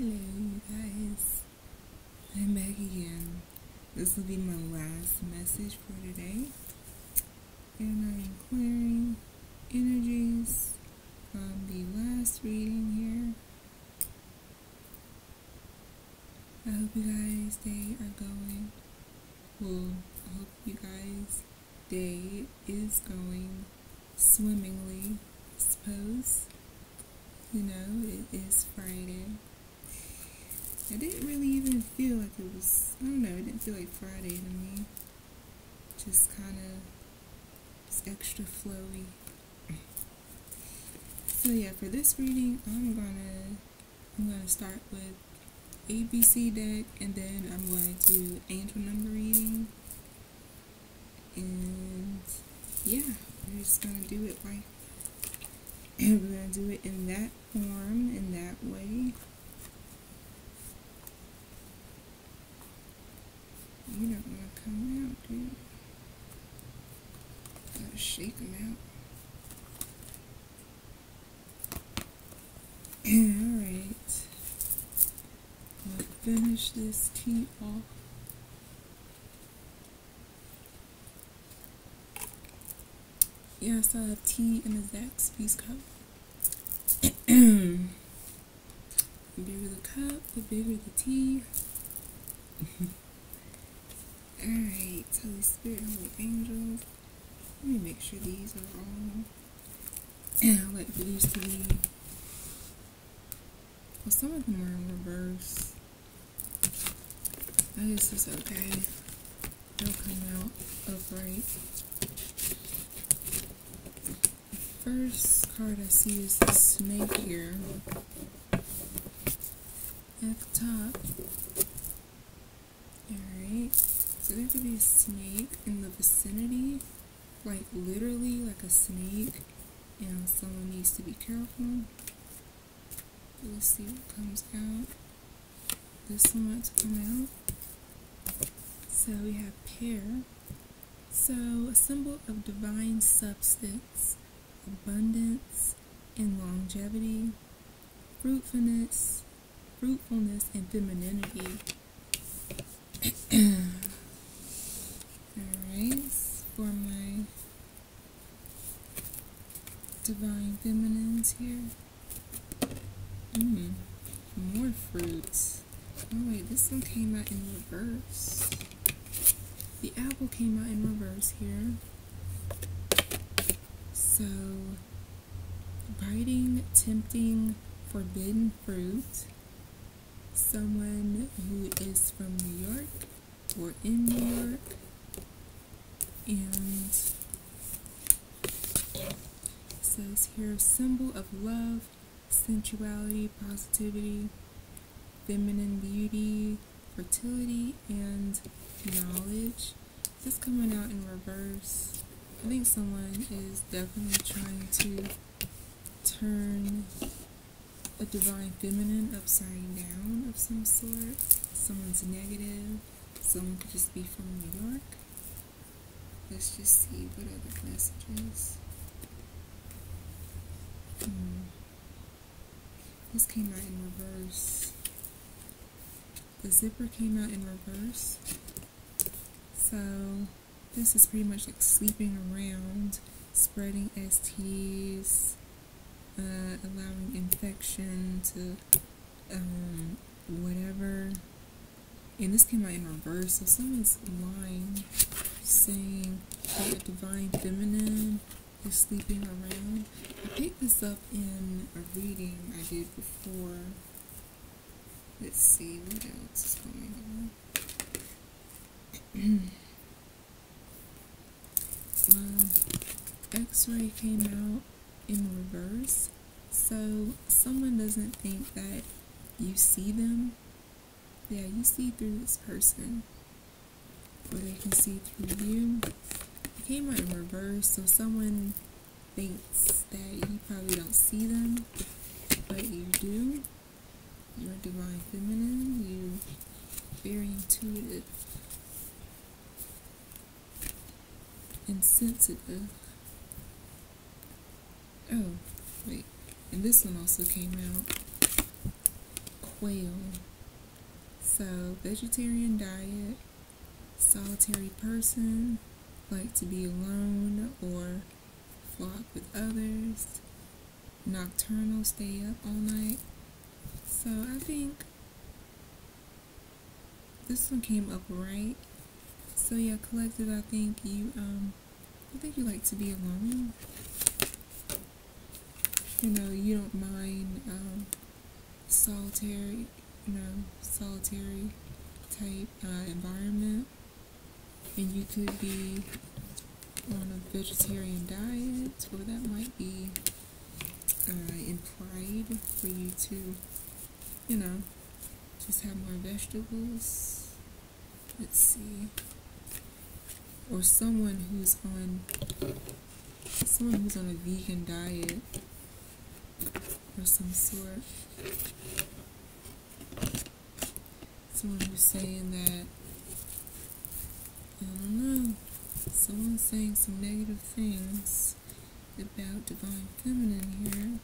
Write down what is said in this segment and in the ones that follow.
Hello, guys. I'm back again. This will be my last message for today. And I'm clearing energies from the last reading here. I hope you guys' day are going well. I hope you guys' day is going swimmingly, I suppose. You know, it is Friday. I didn't really even feel like it was, I don't know, it didn't feel like Friday to me. Just kind of, just extra flowy. So yeah, for this reading, I'm gonna, I'm gonna start with ABC deck, and then I'm going to do angel number reading. And yeah, we're just gonna do it like, we're gonna do it in that form, in that way. You don't want to come out, dude. Gotta shake them out. Alright. I'll finish this tea off. Yes, I have tea in a Zaxby's cup. the bigger the cup, the bigger the tea. Holy Spirit, Holy Angels. Let me make sure these are all. I'll like for these to be. Well, some of them are in reverse. Oh, I guess it's okay. They'll come out upright. First card I see is the snake here at the top. There could be a snake in the vicinity, like literally like a snake, and someone needs to be careful. Let's see what comes out. This one wants to come out. So we have pear. So a symbol of divine substance abundance and longevity, fruitfulness, fruitfulness and femininity. Alright, for my divine feminines here. Mmm, more fruits. Oh wait, this one came out in reverse. The apple came out in reverse here. So, biting, tempting, forbidden fruit. Someone who is from New York or in New York. And says here symbol of love, sensuality, positivity, feminine beauty, fertility, and knowledge. This coming out in reverse. I think someone is definitely trying to turn a divine feminine upside down of some sort. Someone's negative. Someone could just be from New York. Let's just see what other messages. Hmm. This came out in reverse. The zipper came out in reverse. So this is pretty much like sleeping around, spreading STDs, uh, allowing infection to um, whatever. And this came out in reverse, so someone's lying, saying a divine feminine is sleeping around. I picked this up in a reading I did before. Let's see what else is going on. Um, x-ray came out in reverse so someone doesn't think that you see them yeah you see through this person or they can see through you it came out in reverse so someone thinks that you probably don't see them but you do you're divine feminine you very intuitive and sensitive. Oh, wait. And this one also came out. quail. So, vegetarian diet, solitary person, like to be alone or flock with others, nocturnal, stay up all night. So, I think this one came up right. So yeah, collective, I think you um I think you like to be alone. You know, you don't mind um solitary, you know, solitary type uh, environment. And you could be on a vegetarian diet, or that might be uh, implied for you to, you know, just have more vegetables. Let's see. Or someone who's on someone who's on a vegan diet or some sort. Someone who's saying that I don't know. Someone's saying some negative things about divine feminine here.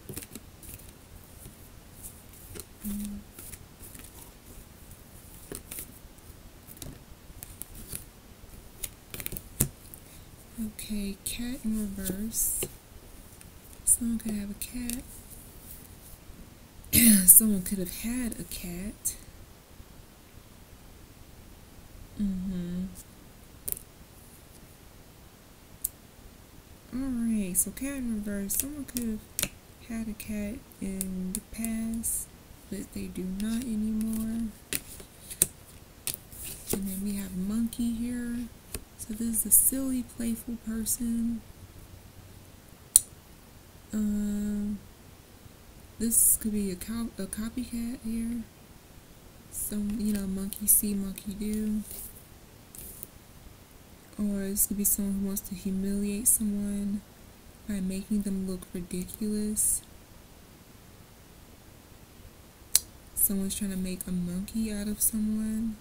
Mm. Okay, cat in reverse. Someone could have a cat. Someone could have had a cat. Mm-hmm. Alright, so cat in reverse. Someone could have had a cat in the past, but they do not anymore. And then we have monkey here. So this is a silly, playful person. Um, this could be a, co a copycat here. Some, you know, monkey see, monkey do. Or this could be someone who wants to humiliate someone by making them look ridiculous. Someone's trying to make a monkey out of someone.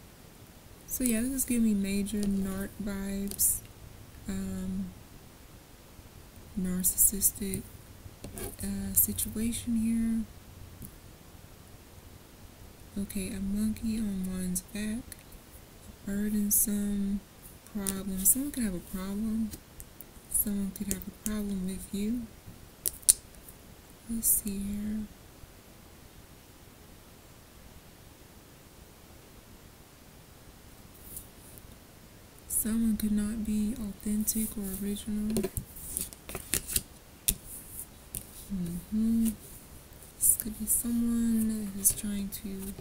So yeah, this is giving me major narc vibes. Um, narcissistic uh, situation here. Okay, a monkey on one's back, burdensome problem. Someone could have a problem. Someone could have a problem with you. Let's see here. Someone could not be authentic or original. Mm hmm This could be someone is trying to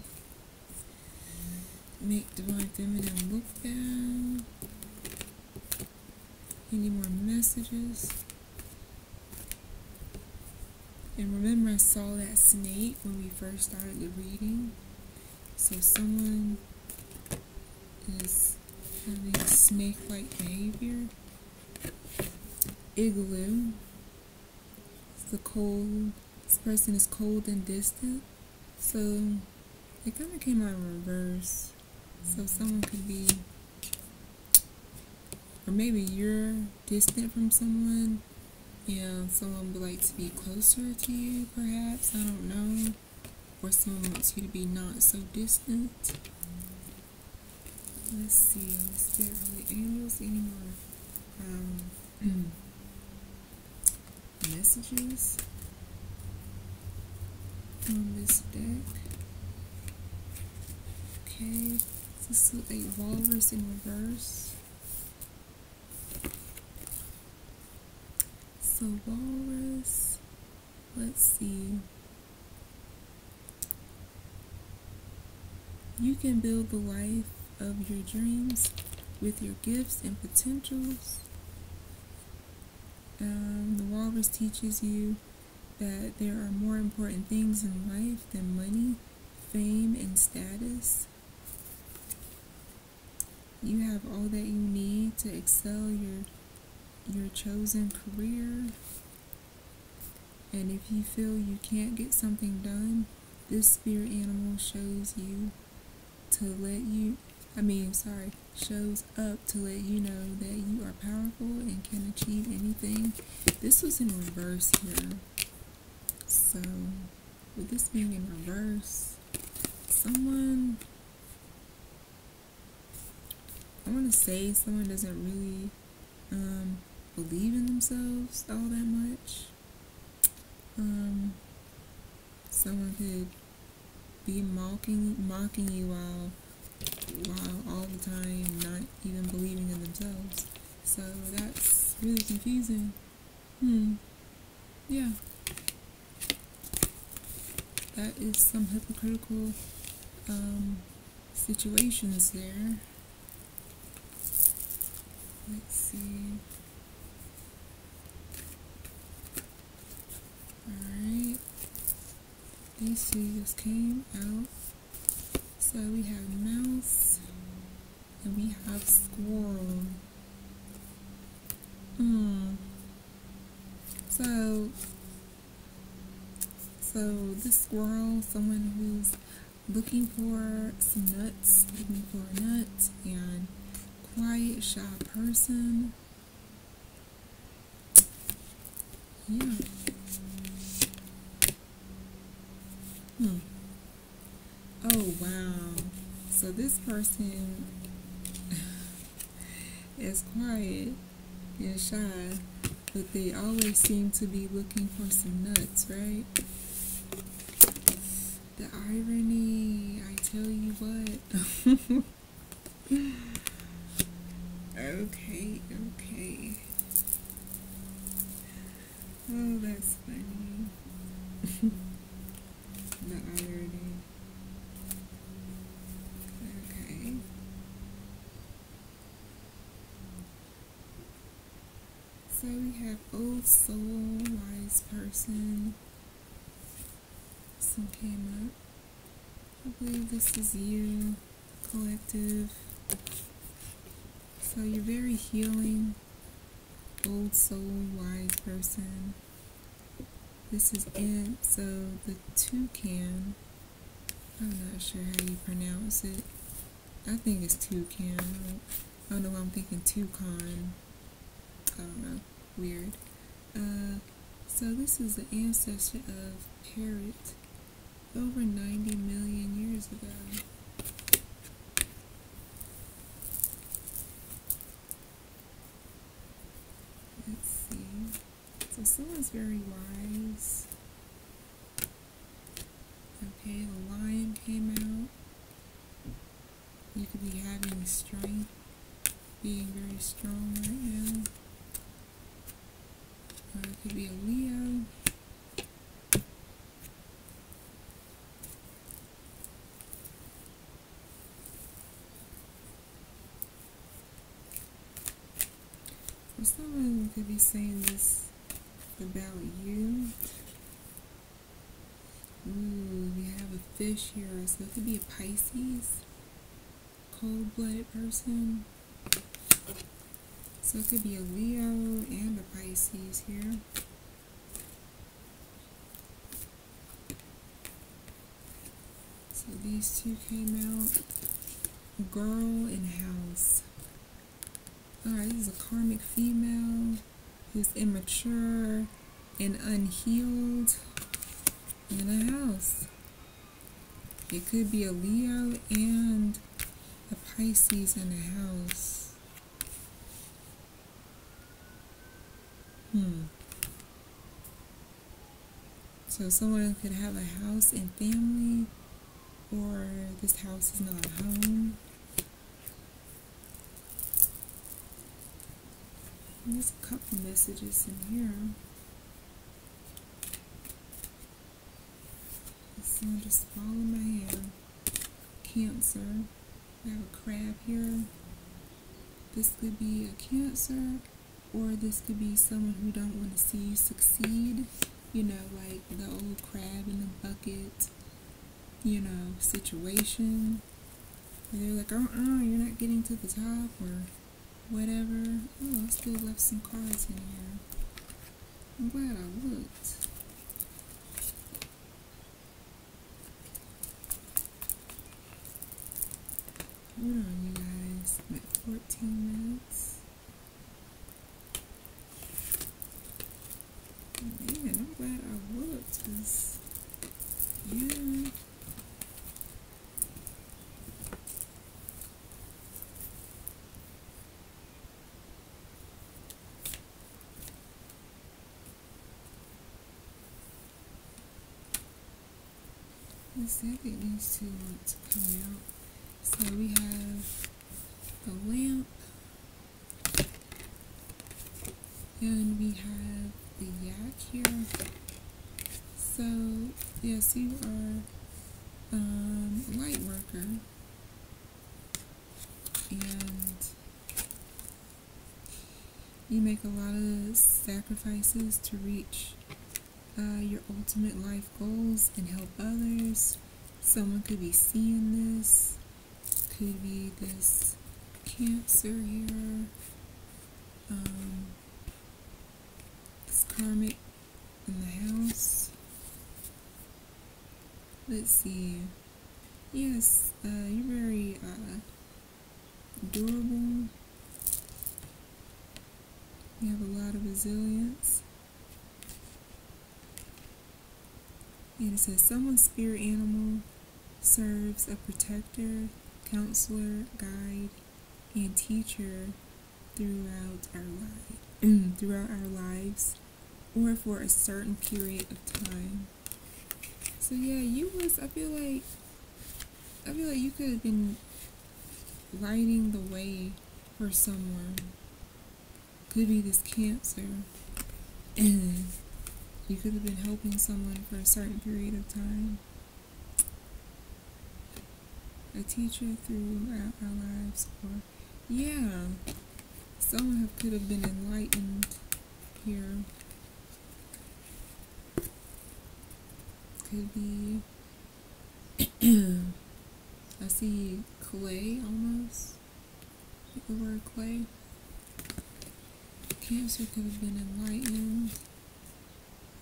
make Divine Feminine look bad. Any more messages? And remember I saw that snake when we first started the reading. So someone is having snake-like behavior. Igloo. It's the cold. This person is cold and distant. So it kind of came out in reverse. So someone could be, or maybe you're distant from someone. Yeah, someone would like to be closer to you, perhaps. I don't know. Or someone wants you to be not so distant. Let's see, spirit really angels, any more um, messages on this deck? Okay, this is a walrus in reverse. So walrus, let's see. You can build the life of your dreams with your gifts and potentials. Um, the walrus teaches you that there are more important things in life than money, fame, and status. You have all that you need to excel your your chosen career. And if you feel you can't get something done, this spirit animal shows you to let you I mean, sorry, shows up to let you know that you are powerful and can achieve anything. This was in reverse here. So, with this being in reverse, someone I want to say someone doesn't really um, believe in themselves all that much. Um, someone could be mocking mocking you while while all the time not even believing in themselves. So that's really confusing. Hmm. Yeah. That is some hypocritical um, situations there. Let's see. Alright. These just came out. So we have mouse and we have squirrel. Hmm. So, so this squirrel, someone who's looking for some nuts, looking for a nut, and quiet, shy person. Yeah. Hmm. Oh, wow. So this person is quiet and shy, but they always seem to be looking for some nuts, right? The irony, I tell you what. Okay, okay. Oh, that's funny. the irony. Okay. So we have old soul, wise person. Some came up. I believe this is you, collective. So you're very healing, old soul, wise person. This is it. So the toucan, I'm not sure how you pronounce it. I think it's toucan. I don't know why I'm thinking toucan. I don't know. Weird. Uh, so this is the ancestor of parrot over 90 million years ago. Let's see. So someone's very wise. Okay, the lion came out. You could be having strength, being very strong right now. Or it could be a Leo. Or someone could be saying this about you. Ooh, we have a fish here, so it could be a Pisces, cold-blooded person. So it could be a Leo and a Pisces here. So these two came out. Girl in house. Alright, this is a karmic female who's immature and unhealed in a house. It could be a Leo and a Pisces in a house. Hmm. So someone could have a house and family, or this house is not a home. There's a couple messages in here. Someone just follow my hand. Cancer. I have a crab here. This could be a cancer, or this could be someone who don't want to see you succeed. You know, like the old crab in the bucket, you know, situation. they're like, uh-uh, you're not getting to the top, or whatever. Oh, I still left some cards in here. I'm glad I looked. Hold on, you guys. I'm at 14 minutes. man, I'm glad I looked because, yeah. The second needs to, want to come out. So we have the lamp and we have the yak here. So, yes, you are um, a light worker, and you make a lot of sacrifices to reach uh, your ultimate life goals and help others. Someone could be seeing this, could be this Cancer here, um, karmic in the house. Let's see. Yes, uh, you're very uh, durable. You have a lot of resilience. And it says someone's spirit animal serves a protector, counselor, guide, and teacher throughout our life, throughout our lives, or for a certain period of time. So yeah, you was. I feel like. I feel like you could have been lighting the way for someone. Could be this cancer, and you could have been helping someone for a certain period of time. A teacher throughout our lives, or yeah, someone have, could have been enlightened here. Could be. I see clay almost. The word clay. Cancer could have been enlightened.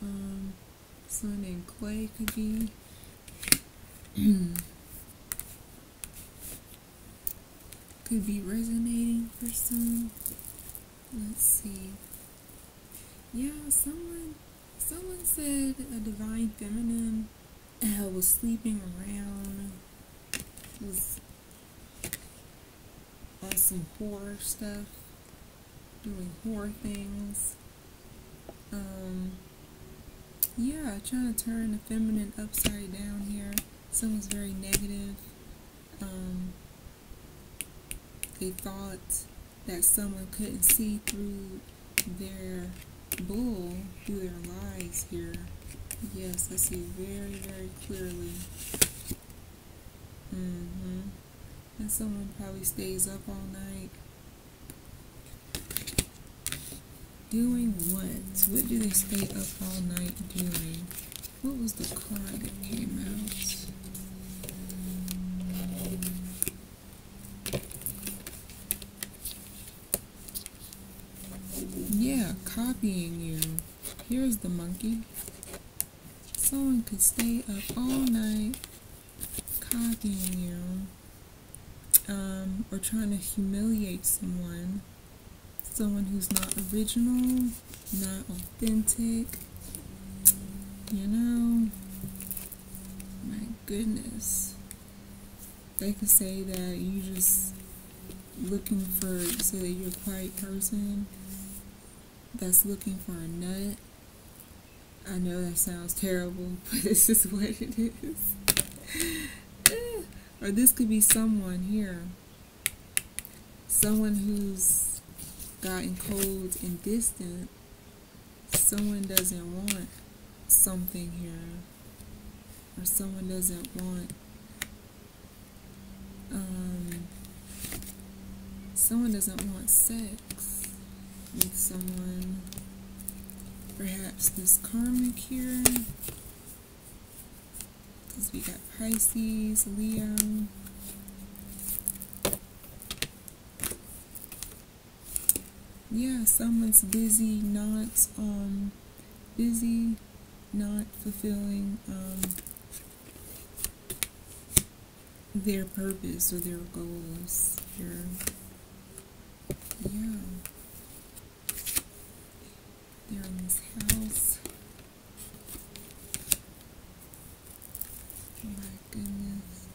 Um, sun and clay could be. could be resonating for some. Let's see. Yeah, someone said a divine feminine uh, was sleeping around, was on some horror stuff, doing horror things. Um, yeah, trying to turn the feminine upside down here. Someone's very negative. Um, they thought that someone couldn't see through their bull, through their lies here. Yes, I see very, very clearly. Mm-hmm. And someone probably stays up all night. Doing what? What do they stay up all night doing? What was the card that came out? Copying you. Here's the monkey. Someone could stay up all night copying you um, or trying to humiliate someone. Someone who's not original, not authentic. You know, my goodness. They could say that you just looking for, say that you're a quiet person that's looking for a nut. I know that sounds terrible, but this is what it is. or this could be someone here. Someone who's gotten cold and distant. Someone doesn't want something here. Or someone doesn't want um someone doesn't want sex someone. Perhaps this karmic here. Because we got Pisces, Leo. Yeah, someone's busy, not um busy, not fulfilling um their purpose or their goals here. Yeah my goodness.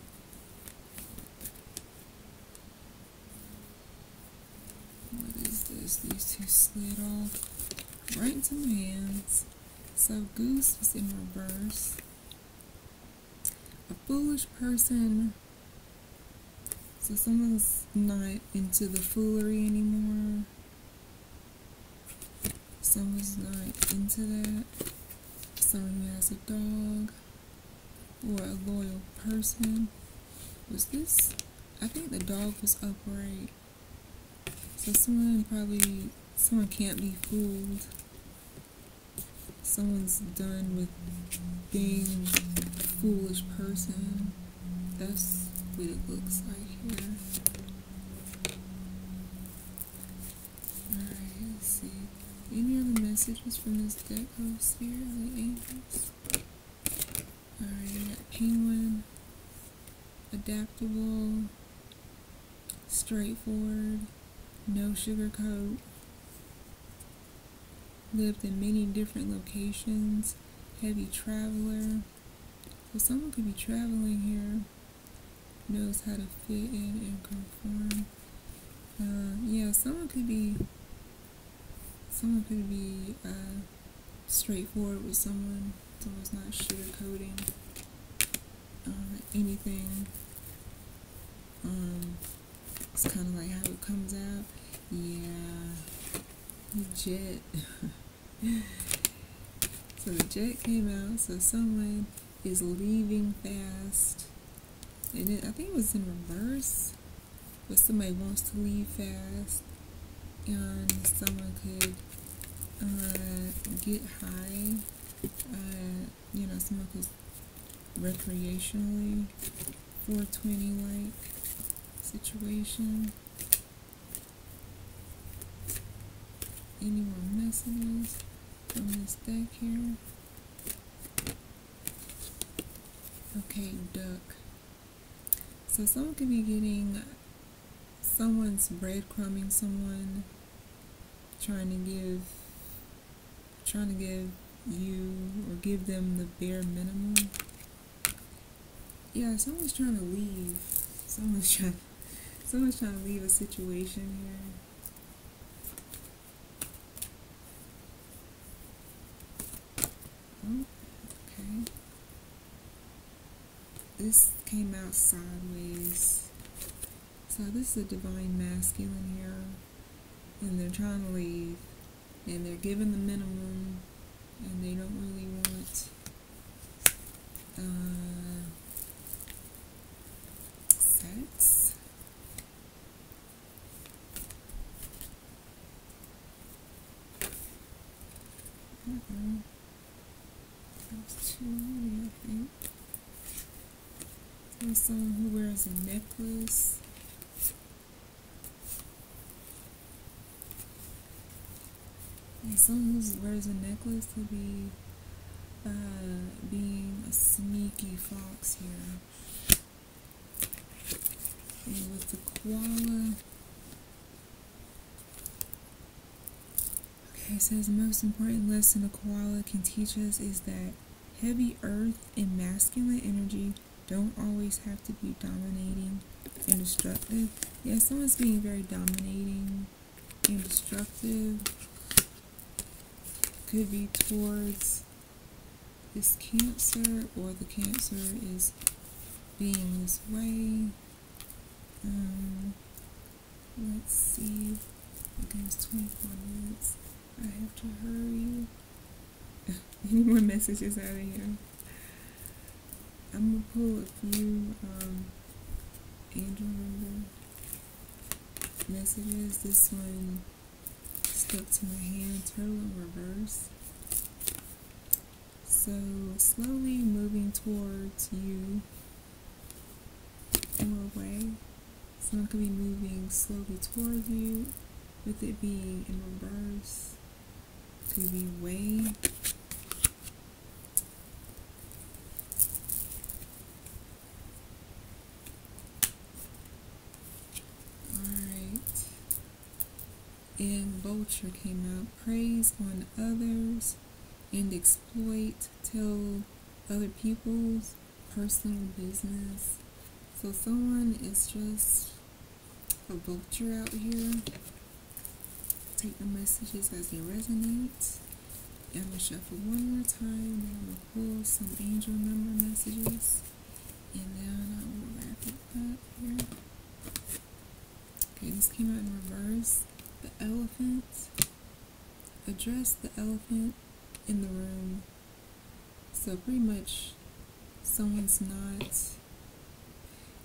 What is this? These two slid off right into my hands. So Goose is in reverse. a foolish person. So someone's not into the foolery anymore. Someone's not into that. Someone who has a dog or a loyal person. Was this? I think the dog was upright. So someone probably, someone can't be fooled. Someone's done with being a foolish person. That's what it looks like here. Alright, let's see. Any other messages from this deck host here, the angels? Alright, penguin, adaptable, straightforward, no sugarcoat, lived in many different locations, heavy traveler. So someone could be traveling here, knows how to fit in and conform. Uh, yeah, someone could be, someone could be uh, straightforward with someone. Someone's not sugarcoating uh, anything. Um, it's kind of like how it comes out. Yeah, jet. so the jet came out. So someone is leaving fast, and I think it was in reverse. But somebody wants to leave fast, and someone could uh, get high. Uh, you know, someone could recreationally 420 like situation. Any more messages from this deck here? Okay, duck. So someone could be getting someone's breadcrumbing someone trying to give trying to give you or give them the bare minimum. Yeah, someone's trying to leave. Someone's trying someone's trying to leave a situation here. Oh, okay. This came out sideways. So this is a divine masculine here. And they're trying to leave. And they're given the minimum. And they don't really want uh, sex. Uh-uh. That's too many, I think. There's someone who wears a necklace. Someone who wears a necklace to be uh, being a sneaky fox here. And with the koala. Okay, it says the most important lesson a koala can teach us is that heavy earth and masculine energy don't always have to be dominating and destructive. Yeah, someone's being very dominating and destructive. Could be towards this cancer or the cancer is being this way. Um, let's see. Against 24 minutes. I have to hurry. Any more messages out of here? I'm gonna pull a few um, angel number messages. This one to my hand, turtle in reverse. So slowly moving towards you or away. Someone could be moving slowly toward you with it being in reverse. Could be way and vulture came out. Preys on others and exploit, tell other people's personal business. So someone is just a vulture out here. Take the messages as they resonate. I'm gonna shuffle one more time, then I'm gonna pull some angel number messages. And then I will wrap it up here. Okay, this came out in reverse. The elephant. Address the elephant in the room. So pretty much someone's not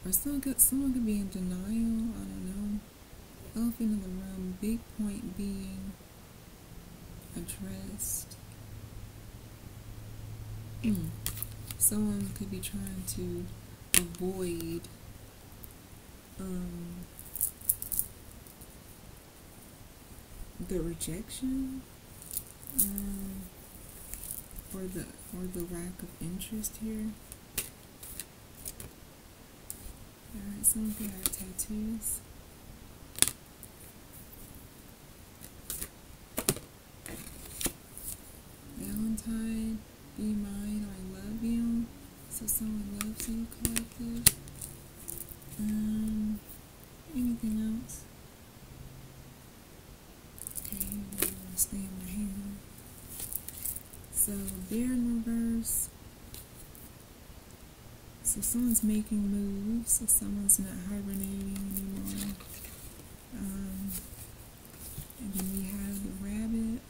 or someone could someone could be in denial, I don't know. Elephant in the room, big point being addressed. Hmm. Someone could be trying to avoid um, the rejection um, or the or the lack of interest here. Alright, someone could have tattoos. Valentine, be mine, I love you. So someone loves you, collective. Um, anything else? Okay, I'm gonna stay in my hand. So, bear in reverse. So someone's making moves. So someone's not hibernating anymore. Um, and then we have the rabbit.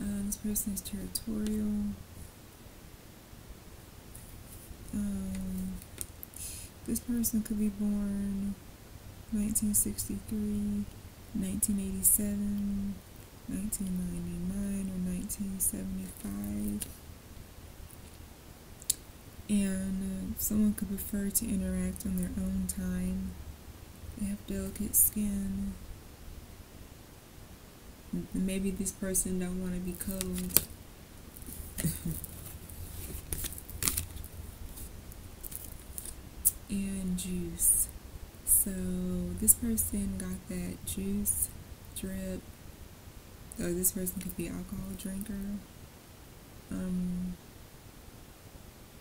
Uh, this person is territorial. Um, this person could be born 1963, 1987, 1999, or 1975. And uh, someone could prefer to interact on their own time. They have delicate skin. Maybe this person don't want to be cold. and juice. So this person got that juice drip. So this person could be alcohol drinker. Um,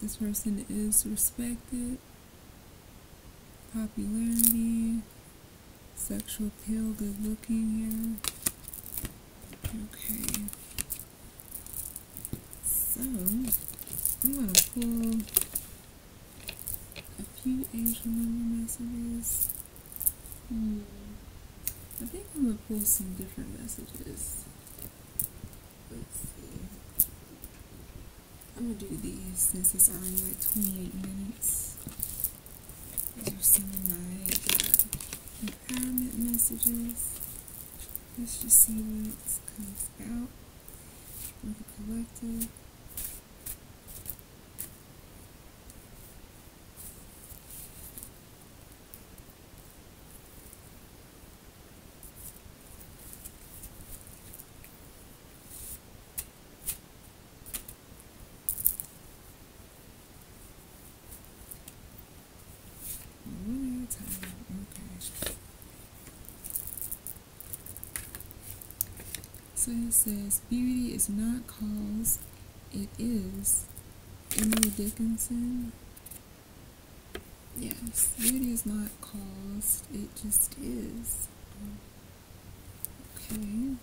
this person is respected. Popularity. Sexual appeal, good looking here. Okay. So, I'm going to pull a few angel number messages. Hmm. I think I'm to pull some different messages. Let's see. I'm to do these since it's already like 28 minutes. These are some of my uh, empowerment messages. Let's just see what comes out for the collective. One at a time. Okay. Says, beauty is not caused, it is. Emily Dickinson. Yes, beauty is not caused, it just is. Okay.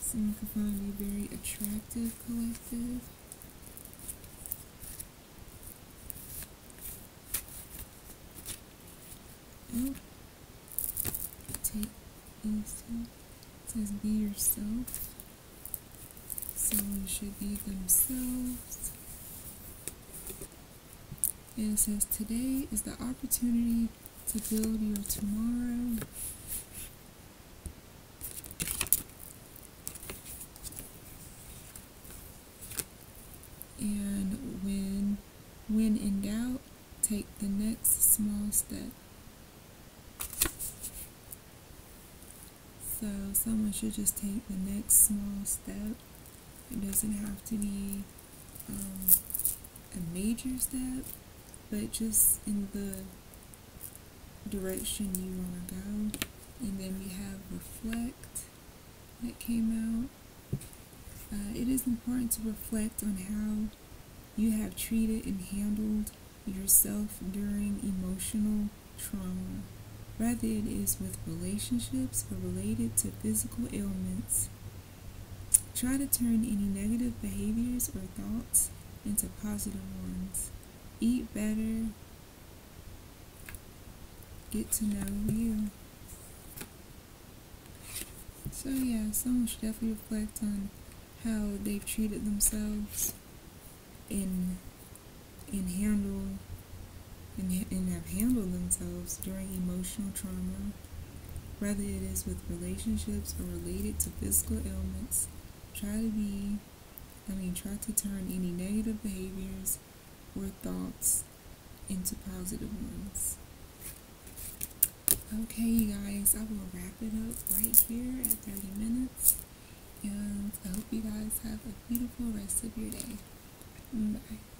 Someone could find me very attractive collective. Oh. Take. It says be yourself. Someone should be themselves. And it says today is the opportunity to build your tomorrow. And when when in doubt, take the next small step. So someone should just take the next small step. It doesn't have to be um, a major step, but just in the direction you want to go. And then we have reflect that came out. Uh, it is important to reflect on how you have treated and handled yourself during emotional trauma. Rather, it is with relationships or related to physical ailments. Try to turn any negative behaviors or thoughts into positive ones. Eat better. Get to know you. So yeah, someone should definitely reflect on how they've treated themselves and and handle and, and have handled themselves during emotional trauma, whether it is with relationships or related to physical ailments. Try to be, I mean, try to turn any negative behaviors or thoughts into positive ones. Okay, you guys, I will wrap it up right here at 30 minutes. And I hope you guys have a beautiful rest of your day. Bye.